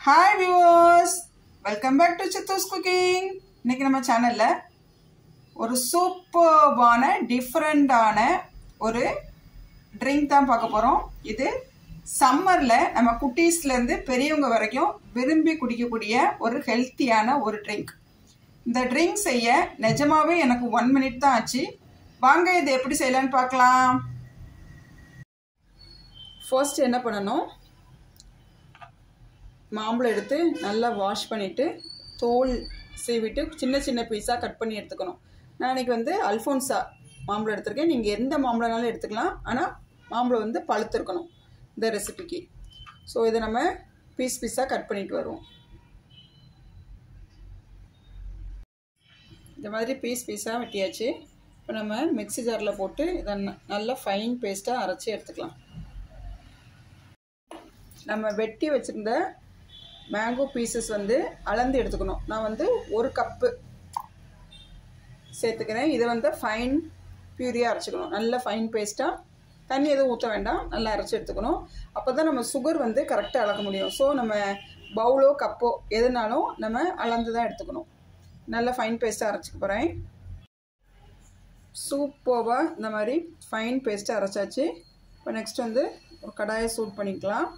Hi viewers welcome back to Chithu's cooking இன்றைக்கி நம்ம சேனலில் ஒரு சூப்பர்வான டிஃப்ரெண்டான ஒரு ட்ரிங்க் தான் பார்க்க போகிறோம் இது சம்மரில் நம்ம குட்டீஸ்லேருந்து பெரியவங்க வரைக்கும் விரும்பி குடிக்கக்கூடிய ஒரு ஹெல்த்தியான ஒரு ட்ரிங்க் இந்த ட்ரிங்க் செய்ய நிஜமாகவே எனக்கு ஒன் மினிட் தான் ஆச்சு. வாங்க இதை எப்படி செய்யலான்னு பார்க்கலாம். ஃபர்ஸ்ட் என்ன பண்ணணும்? மாம்பழம் எடுத்து நல்லா வாஷ் பண்ணிவிட்டு தோல் சீவிட்டு சின்ன சின்ன பீஸாக கட் பண்ணி எடுத்துக்கணும். நான் இன்றைக்கி வந்து அல்ஃபோன்ஸா மாம்பழம் எடுத்திருக்கேன். நீங்கள் எந்த மாம்பழம்னாலும் எடுத்துக்கலாம். ஆனால் மாம்பழம் வந்து பழுத்திருக்கணும் இந்த ரெசிபிக்கு ஸோ இதை நம்ம பீஸ் பீஸாக கட் பண்ணிட்டு வருவோம். இந்த மாதிரி பீஸ் பீஸாக வெட்டியாச்சு. இப்போ நம்ம மிக்ஸி ஜாரில் போட்டு இதை நல்லா ஃபைன் பேஸ்ட்டாக அரைச்சி எடுத்துக்கலாம். நம்ம வெட்டி வச்சுருந்த மேங்கோ பீசஸ் வந்து அளந்து எடுத்துக்கணும். நான் வந்து ஒரு கப்பு சேர்த்துக்கிறேன். இதை வந்து ஃபைன் பியூரியாக அரைச்சிக்கணும். நல்ல ஃபைன் பேஸ்ட்டாக தண்ணி எதுவும் ஊற்ற வேண்டாம். நல்லா அரைச்சி எடுத்துக்கணும். அப்போ தான் நம்ம சுகர் வந்து கரெக்டாக அளக்க முடியும். ஸோ நம்ம பவுலோ கப்போ எதுனாலும் நம்ம அளந்து தான் எடுத்துக்கணும். நல்லா ஃபைன் பேஸ்ட்டாக அரைச்சிக்க போகிறேன் சூப்போவாக இந்த மாதிரி ஃபைன் பேஸ்ட்டாக அரைச்சாச்சு. இப்போ நெக்ஸ்ட் வந்து ஒரு கடாயை சூட் பண்ணிக்கலாம்.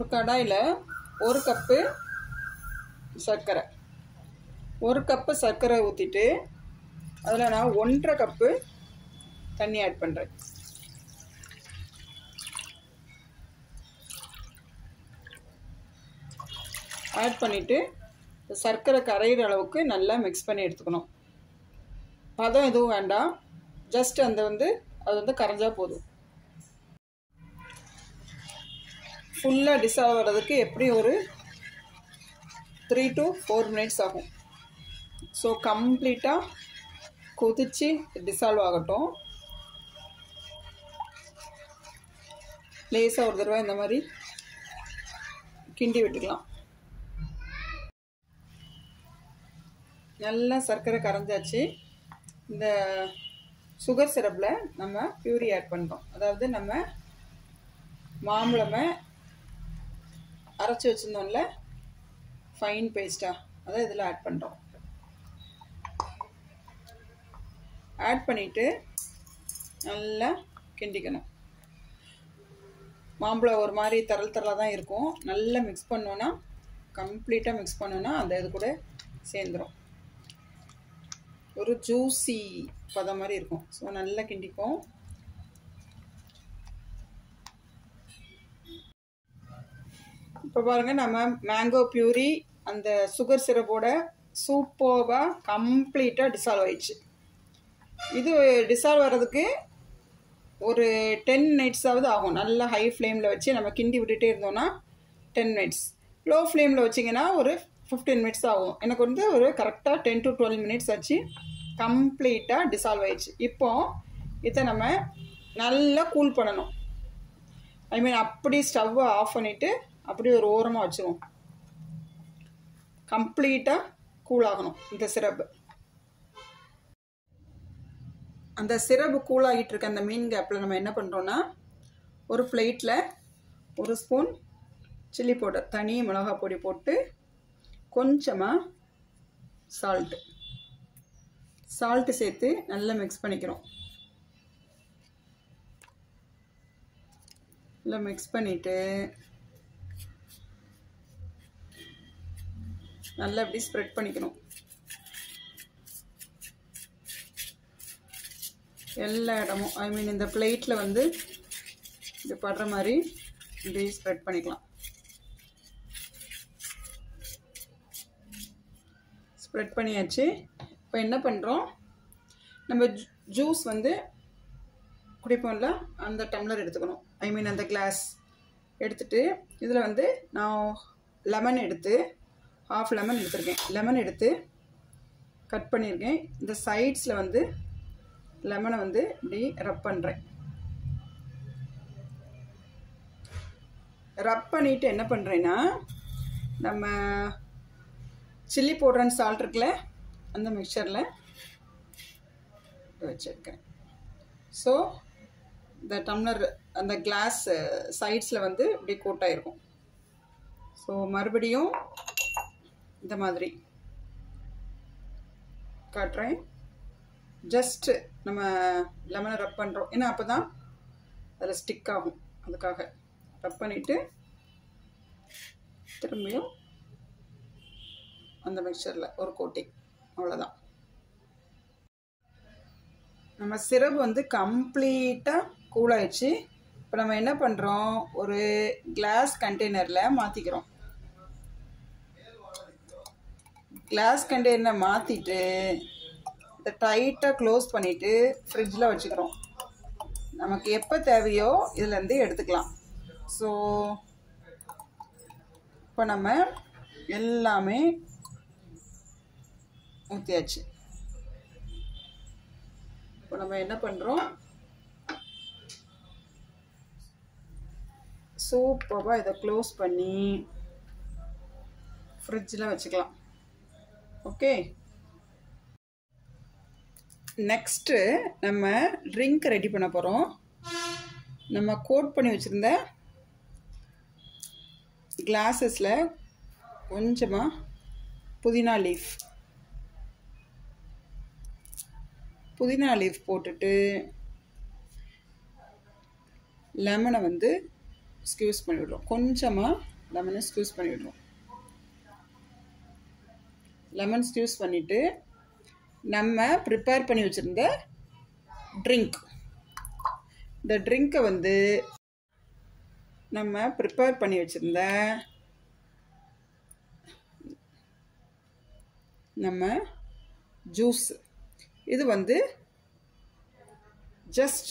இப்போ கடாயில் ஒரு கப்பு சர்க்கரை. ஒரு கப்பு சர்க்கரை ஊற்றிட்டு அதில் நான் ஒன்றரை கப்பு தண்ணி ஆட் பண்ணுறேன் ஆட் பண்ணிவிட்டு சர்க்கரை கரையிற அளவுக்கு நல்லா மிக்ஸ் பண்ணி எடுத்துக்கணும். பதம் எதுவும் வேண்டாம். ஜஸ்ட் அந்த வந்து அது வந்து கரைஞ்சால் போதும். ஃபுல்லாக டிசால்வ் ஆகிறதுக்கு எப்படியும் ஒரு த்ரீ டு ஃபோர் மினிட்ஸ் ஆகும். ஸோ கம்ப்ளீட்டாக கொதித்து டிசால்வ் ஆகட்டும். லேசாக ஒரு தடவை இந்த மாதிரி கிண்டி விட்டுக்கலாம். நல்லா சர்க்கரை கரைஞ்சாச்சு. இந்த சுகர் சிரப்பில் நம்ம பியூரி ஆட் பண்ணுறோம் அதாவது நம்ம மாம்பழமை அரைச்சி வச்சுருந்தோம்ல? ஃபைன் பேஸ்ட்டாக அதை இதில் ஆட் பண்ணுறோம் ஆட் பண்ணிவிட்டு நல்லா கிண்டிக்கணும். மாம்பழம் ஒரு மாதிரி தரல் தரலாக தான் இருக்கும். நல்லா மிக்ஸ் பண்ணோன்னா கம்ப்ளீட்டாக மிக்ஸ் பண்ணோன்னா அந்த இது கூட சேர்ந்துடும் ஒரு ஜூஸி பதம் மாதிரி இருக்கும். ஸோ நல்லா கிண்டிக்கும் இப்போ பாருங்கள் நம்ம மேங்கோ பியூரி அந்த சுகர் சிரப்போட சூப்பர்வாக கம்ப்ளீட்டாக டிசால்வ் ஆயிடுச்சு. இது டிசால்வ் வர்றதுக்கு ஒரு டென் மினிட்ஸாவது ஆகும். நல்லா ஹை ஃப்ளேமில் வச்சு நம்ம கிண்டி விட்டுட்டே இருந்தோம்னா டென் மினிட்ஸ் லோ ஃப்ளேமில் வச்சிங்கன்னா ஒரு ஃபிஃப்டீன் மினிட்ஸ் ஆகும். எனக்கு வந்து ஒரு கரெக்டாக டென் டு டுவெல் மினிட்ஸ் ஆச்சு. கம்ப்ளீட்டாக டிசால்வ் ஆயிடுச்சு. இப்போ இதை நம்ம நல்லா கூல் பண்ணணும். ஐ மீன் அப்படி ஸ்டவ்வை ஆஃப் பண்ணிவிட்டு அப்படி ஒரு ஓரமாக வச்சுருவோம். கம்ப்ளீட்டாக கூல் ஆகணும் இந்த சிரப்பு. அந்த சிரப்பு கூழாகிட்டு இருக்க அந்த மீன் கேப்பில் நம்ம என்ன பண்ணுறோன்னா ஒரு ஃப்ளைட்டில் ஒரு ஸ்பூன் சில்லி பவுடர் தனி மிளகா பொடி போட்டு கொஞ்சமாக சால்ட்டு சால்ட்டு சேர்த்து நல்லா மிக்ஸ் பண்ணிக்கிறோம். நல்லா மிக்ஸ் பண்ணிவிட்டு நல்லா இப்படி ஸ்ப்ரெட் பண்ணிக்கணும். எல்லா இடமும் ஐ மீன் இந்த பிளேட்டில் வந்து இது படுற மாதிரி இப்படி ஸ்ப்ரெட் பண்ணிக்கலாம். ஸ்ப்ரெட் பண்ணியாச்சு. இப்போ என்ன பண்ணுறோம் நம்ம ஜூஸ் வந்து குடிப்போம்ல அந்த டம்ளர் எடுத்துக்கணும். ஐ மீன் அந்த கிளாஸ் எடுத்துகிட்டு இதில் வந்து நான் லெமன் எடுத்து ஹாஃப் லெமன் எடுத்திருக்கேன். லெமன் எடுத்து கட் பண்ணியிருக்கேன். இந்த சைட்ஸில் வந்து லெமனை வந்து இப்படி ரப் பண்ணுறேன் ரப் பண்ணிவிட்டு என்ன பண்ணுறேன்னா நம்ம சில்லி பவுடர் சால்ட் இருக்குல்ல அந்த மிக்சரில் வச்சுருக்கேன். ஸோ இந்த டம்ளர் அந்த கிளாஸ் சைட்ஸில் வந்து இப்படி கோட்டாயிருக்கும் ஸோ மறுபடியும் இந்த மாதிரி. காட்டுறேன். ஜஸ்ட்டு நம்ம லெமனை ரப் பண்ணுறோம் ஏன்னா அப்போ தான் அதில் ஸ்டிக் ஆகும். அதுக்காக ரப் பண்ணிவிட்டு திரும்பியும் அந்த மிக்சரில் ஒரு கோட்டிங் அவ்வளோதான் நம்ம சிரப் வந்து கம்ப்ளீட்டாக கூலாயிடுச்சு இப்போ நம்ம என்ன பண்ணுறோம் ஒரு கிளாஸ் கண்டெய்னரில் மாற்றிக்கிறோம் கிளாஸ் கண்டெய்னரை மாற்றிட்டு இதை டைட்டாக க்ளோஸ் பண்ணிவிட்டு ஃப்ரிட்ஜில் வச்சுக்கிறோம். நமக்கு எப்போ தேவையோ இதுலேருந்து எடுத்துக்கலாம். ஸோ இப்போ நம்ம எல்லாமே ஊற்றியாச்சு இப்போ நம்ம என்ன பண்ணுறோம் சூப்பராக இதை க்ளோஸ் பண்ணி ஃப்ரிட்ஜில் வச்சுக்கலாம். ஓகே நெக்ஸ்ட்டு நம்ம ட்ரிங்க் ரெடி பண்ண போகிறோம் நம்ம கோட் பண்ணி வச்சுருந்த கிளாஸஸில் கொஞ்சமாக புதினா லீஃப் புதினா லீஃப் போட்டுட்டு லெமனை வந்து ஸ்க்யூஸ் பண்ணிவிடுறோம் கொஞ்சமாக லெமனை ஸ்க்யூஸ் பண்ணிவிடுறோம் லெமன் ஸ்டியூஸ் பண்ணிவிட்டு நம்ம ப்ரிப்பேர் பண்ணி வச்சுருந்த ட்ரிங்க் இந்த ட்ரிங்க்கை வந்து நம்ம ப்ரிப்பேர் பண்ணி வச்சுருந்த நம்ம ஜூஸ் இது வந்து ஜஸ்ட்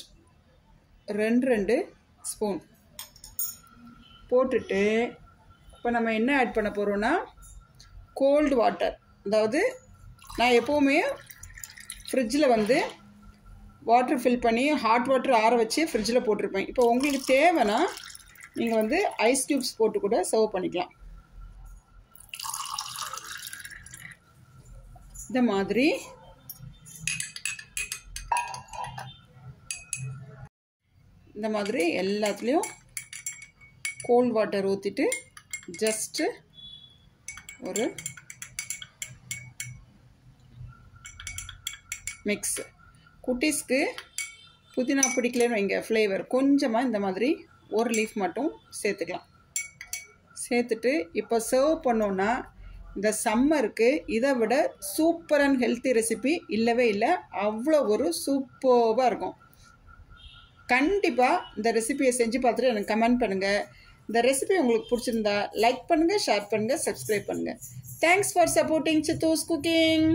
ரெண்டு ரெண்டு ஸ்பூன் போட்டுட்டு இப்போ நம்ம என்ன ஆட் பண்ண போகிறோன்னா கோல்டு வாட்டர் அதாவது நான் எப்போவுமே ஃப்ரிட்ஜில் வந்து வாட்டர் ஃபில் பண்ணி ஹாட் வாட்டர் ஆற வச்சு ஃப்ரிட்ஜில் போட்டிருப்பேன். இப்போ உங்களுக்கு தேவைன்னா நீங்கள் வந்து ஐஸ் க்யூப்ஸ் போட்டு கூட சர்வ் பண்ணிக்கலாம். இந்த மாதிரி. இந்த மாதிரி எல்லாத்துலேயும் கோல்ட் வாட்டர் ஊற்றிட்டு ஜஸ்ட்டு ஒரு மிக்ஸு. குட்டீஸ்க்கு புதினா பிடிக்கலன்னு வைங்க ஃப்ளேவர் கொஞ்சமாக இந்த மாதிரி ஒரு லீஃப் மட்டும் சேர்த்துக்கலாம். சேர்த்துட்டு இப்போ சர்வ் பண்ணோன்னா இந்த சம்மருக்கு இதை விட சூப்பர் அண்ட் ஹெல்த்தி ரெசிபி இல்லவே இல்லை அவ்வளோ ஒரு சூப்பராக இருக்கும். கண்டிப்பாக இந்த ரெசிபியை செஞ்சு பார்த்துட்டு எனக்கு கமெண்ட் பண்ணுங்கள் இந்த ரெசிபி உங்களுக்கு பிடிச்சிருந்தா லைக் பண்ணுங்கள் ஷேர் பண்ணுங்கள் சப்ஸ்கிரைப் பண்ணுங்கள் thanks for supporting Chithu's cooking